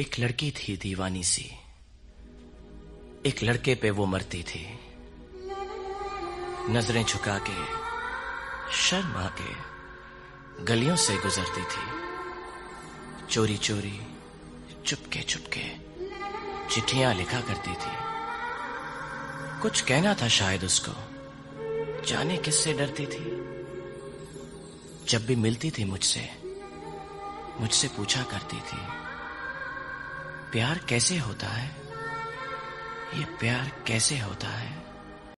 एक लड़की थी दीवानी सी। एक लड़के पे वो मरती थी। नज़रें झुका के, शर्मा के गलियों से गुजरती थी। चोरी चोरी चुपके चुपके चिट्ठियाँ लिखा करती थी। कुछ कहना था शायद उसको। जाने किससे डरती थी? जब भी मिलती थी मुझसे मुझसे पूछा करती थी। प्यार कैसे होता है? ये प्यार कैसे होता है?